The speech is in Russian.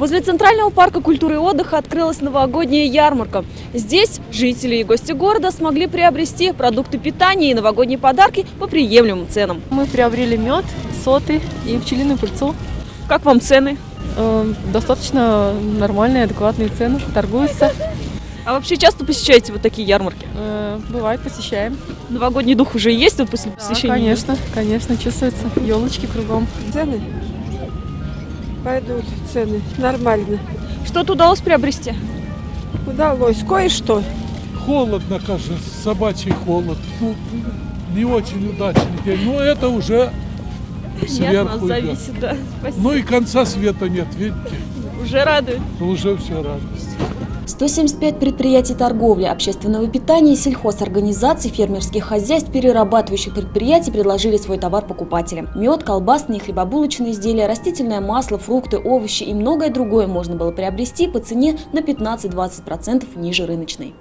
Возле Центрального парка культуры и отдыха открылась новогодняя ярмарка. Здесь жители и гости города смогли приобрести продукты питания и новогодние подарки по приемлемым ценам. Мы приобрели мед, соты и пчелиную пыльцу. Как вам цены? Э, Достаточно нормальные, адекватные цены, торгуются. А вообще часто посещаете вот такие ярмарки? Э, Бывает, посещаем. Новогодний дух уже есть вот после Да, посещения? конечно, конечно, чувствуется. Елочки кругом. Цены пойдут, цены нормально. Что-то удалось приобрести? Удалось кое-что. Холодно, кажется, собачий холод. Ну, не очень удачный день. Но это уже Нет, нас сверху зависит, да. Спасибо. Ну и конца света нет, видите? Уже радует. Уже все радость. 175 предприятий торговли, общественного питания, сельхозорганизаций, фермерских хозяйств, перерабатывающих предприятий предложили свой товар покупателям. Мед, колбасные и хлебобулочные изделия, растительное масло, фрукты, овощи и многое другое можно было приобрести по цене на 15-20% ниже рыночной.